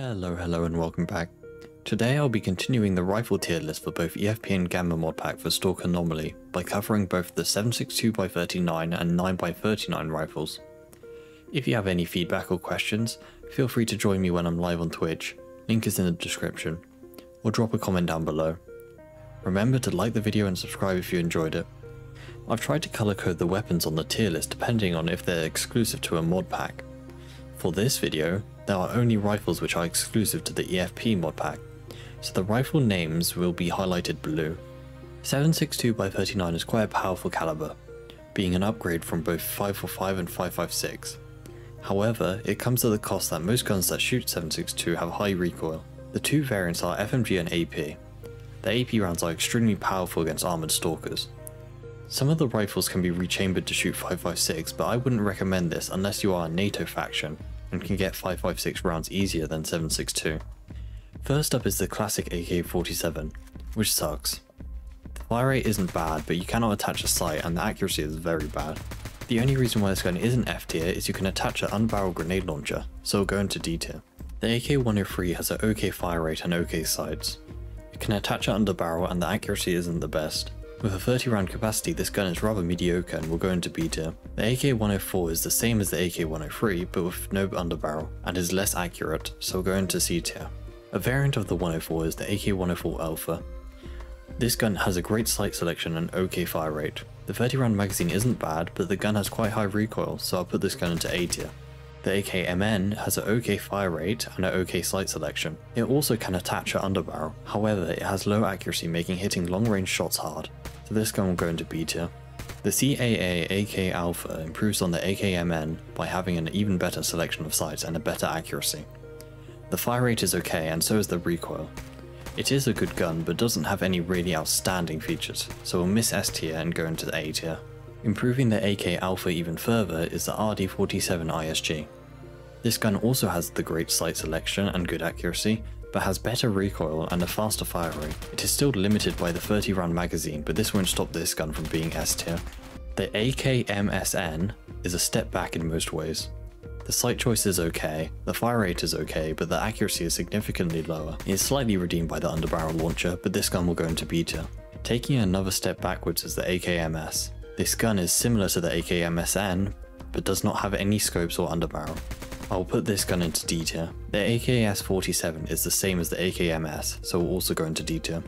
Hello, hello, and welcome back. Today I'll be continuing the rifle tier list for both EFP and Gamma mod pack for Stalker Anomaly by covering both the 762x39 and 9x39 rifles. If you have any feedback or questions, feel free to join me when I'm live on Twitch, link is in the description, or drop a comment down below. Remember to like the video and subscribe if you enjoyed it. I've tried to color code the weapons on the tier list depending on if they're exclusive to a mod pack. For this video, there are only rifles which are exclusive to the EFP mod pack, so the rifle names will be highlighted blue. 762x39 is quite a powerful caliber, being an upgrade from both 545 and 556. However, it comes at the cost that most guns that shoot 762 have high recoil. The two variants are FMJ and AP. The AP rounds are extremely powerful against armoured stalkers. Some of the rifles can be rechambered to shoot 556, but I wouldn't recommend this unless you are a NATO faction and can get 556 rounds easier than 762. First up is the classic AK-47, which sucks. The fire rate isn't bad, but you cannot attach a sight and the accuracy is very bad. The only reason why this gun isn't F tier is you can attach an underbarrel grenade launcher, so we'll go into D tier. The AK-103 has an OK fire rate and OK sights. You can attach it under barrel and the accuracy isn't the best, with a 30 round capacity this gun is rather mediocre and will go into B tier. The AK-104 is the same as the AK-103 but with no underbarrel and is less accurate so we'll go into C tier. A variant of the 104 is the AK-104 Alpha. This gun has a great sight selection and OK fire rate. The 30 round magazine isn't bad but the gun has quite high recoil so I'll put this gun into A tier. The AK-MN has an OK fire rate and an OK sight selection. It also can attach an underbarrel, however it has low accuracy making hitting long range shots hard so this gun will go into B tier. The CAA AK Alpha improves on the AKMN by having an even better selection of sights and a better accuracy. The fire rate is okay and so is the recoil. It is a good gun but doesn't have any really outstanding features, so we'll miss S tier and go into the A tier. Improving the AK Alpha even further is the RD47 ISG. This gun also has the great sight selection and good accuracy, but has better recoil and a faster fire rate. It is still limited by the 30 round magazine, but this won't stop this gun from being S tier. The AK-MSN is a step back in most ways. The sight choice is okay, the fire rate is okay, but the accuracy is significantly lower. It is slightly redeemed by the underbarrel launcher, but this gun will go into beta. Taking another step backwards is the AKMS. This gun is similar to the AKMSN, but does not have any scopes or underbarrel. I'll put this gun into D tier. The AKS-47 is the same as the AKMS, so we'll also go into D tier.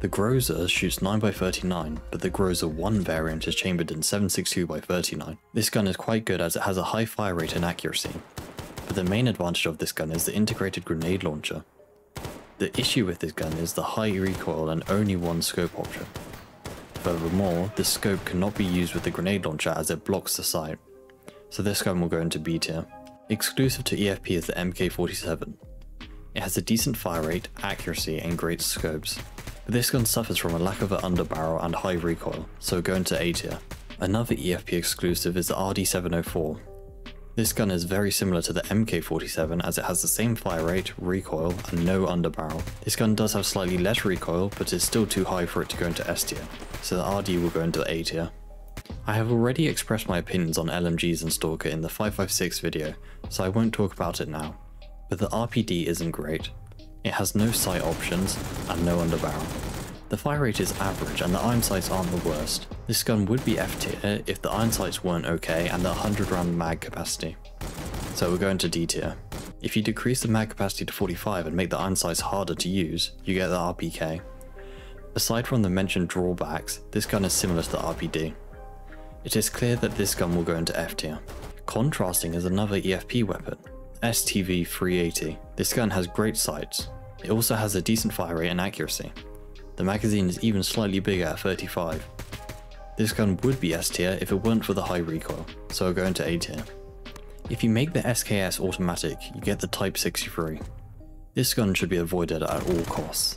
The Groza shoots 9x39, but the Groza 1 variant is chambered in 762x39. This gun is quite good as it has a high fire rate and accuracy, but the main advantage of this gun is the integrated grenade launcher. The issue with this gun is the high recoil and only one scope option. Furthermore, this scope cannot be used with the grenade launcher as it blocks the sight, so this gun will go into B tier. Exclusive to EFP is the MK47. It has a decent fire rate, accuracy, and great scopes. But this gun suffers from a lack of an underbarrel and high recoil, so go into A tier. Another EFP exclusive is the RD704. This gun is very similar to the MK47 as it has the same fire rate, recoil, and no underbarrel. This gun does have slightly less recoil, but is still too high for it to go into S tier, so the RD will go into A tier. I have already expressed my opinions on LMGs and Stalker in the 556 video, so I won't talk about it now. But the RPD isn't great. It has no sight options, and no underbarrel. The fire rate is average and the iron sights aren't the worst. This gun would be F tier if the iron sights weren't okay and the 100 round mag capacity. So we're going to D tier. If you decrease the mag capacity to 45 and make the iron sights harder to use, you get the RPK. Aside from the mentioned drawbacks, this gun is similar to the RPD. It is clear that this gun will go into F tier. Contrasting is another EFP weapon, STV 380. This gun has great sights. It also has a decent fire rate and accuracy. The magazine is even slightly bigger at 35. This gun would be S tier if it weren't for the high recoil, so I'll go into A tier. If you make the SKS automatic, you get the Type 63. This gun should be avoided at all costs.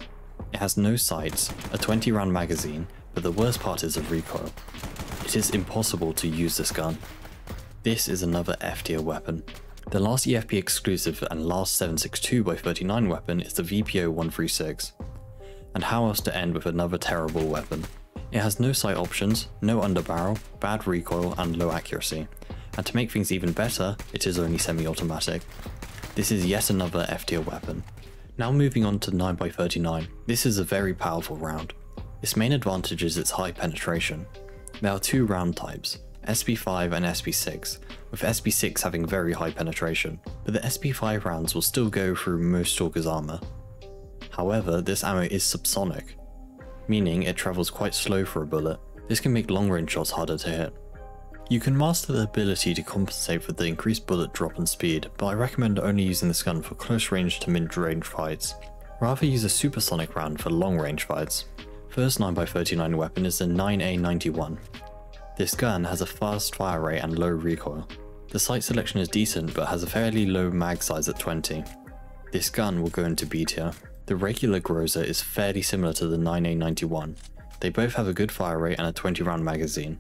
It has no sights, a 20 round magazine, but the worst part is the recoil. It is impossible to use this gun. This is another F tier weapon. The last EFP exclusive and last 762x39 weapon is the VPO-136. And how else to end with another terrible weapon? It has no sight options, no underbarrel, bad recoil and low accuracy. And to make things even better, it is only semi-automatic. This is yet another F tier weapon. Now moving on to 9x39, this is a very powerful round. Its main advantage is its high penetration. There are two round types, SP5 and SP6, with SP6 having very high penetration, but the SP5 rounds will still go through most Stalker's armor. However, this ammo is subsonic, meaning it travels quite slow for a bullet. This can make long range shots harder to hit. You can master the ability to compensate for the increased bullet drop and speed, but I recommend only using this gun for close range to mid range fights. Rather use a supersonic round for long range fights. First 9x39 weapon is the 9A91. This gun has a fast fire rate and low recoil. The sight selection is decent but has a fairly low mag size at 20. This gun will go into B tier. The regular Groza is fairly similar to the 9A91. They both have a good fire rate and a 20 round magazine,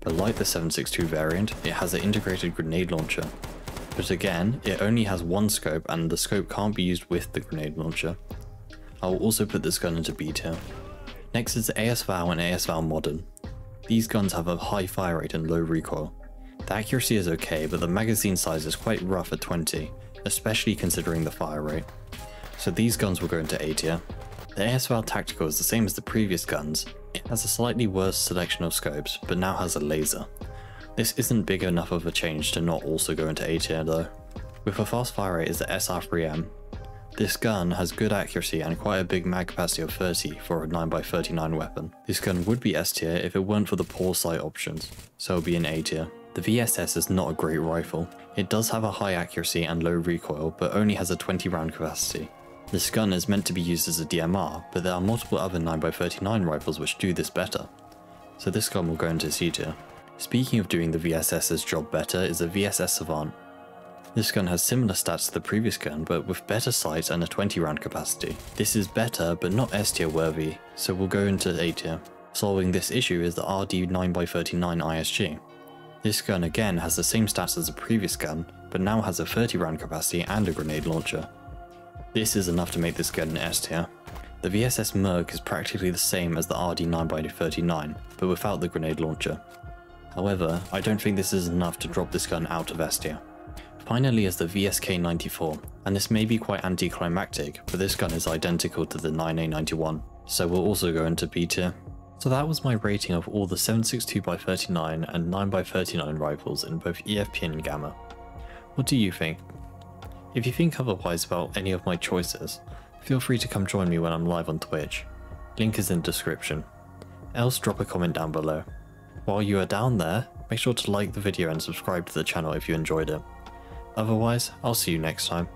but like the 7.62 variant, it has an integrated grenade launcher. But again, it only has one scope and the scope can't be used with the grenade launcher. I will also put this gun into B tier. Next is the ASVAL and ASVAL Modern. These guns have a high fire rate and low recoil. The accuracy is okay, but the magazine size is quite rough at 20, especially considering the fire rate. So these guns will go into A tier. The ASVAL Tactical is the same as the previous guns, it has a slightly worse selection of scopes, but now has a laser. This isn't big enough of a change to not also go into A tier though. With a fast fire rate is the SR3M. This gun has good accuracy and quite a big mag capacity of 30 for a 9x39 weapon. This gun would be S tier if it weren't for the poor sight options, so it'll be in A tier. The VSS is not a great rifle. It does have a high accuracy and low recoil, but only has a 20 round capacity. This gun is meant to be used as a DMR, but there are multiple other 9x39 rifles which do this better, so this gun will go into C tier. Speaking of doing the VSS's job better is the VSS Savant. This gun has similar stats to the previous gun, but with better sight and a 20 round capacity. This is better, but not S tier worthy, so we'll go into A tier. Solving this issue is the RD 9x39 ISG. This gun again has the same stats as the previous gun, but now has a 30 round capacity and a grenade launcher. This is enough to make this gun an S tier. The VSS Merc is practically the same as the RD9x39, but without the grenade launcher. However, I don't think this is enough to drop this gun out of S tier. Finally is the VSK94, and this may be quite anticlimactic, but this gun is identical to the 9A91, so we'll also go into B tier. So that was my rating of all the 7.62x39 and 9x39 rifles in both EFP and Gamma. What do you think? If you think otherwise about any of my choices, feel free to come join me when I'm live on Twitch. Link is in description. Else drop a comment down below. While you are down there, make sure to like the video and subscribe to the channel if you enjoyed it. Otherwise, I'll see you next time.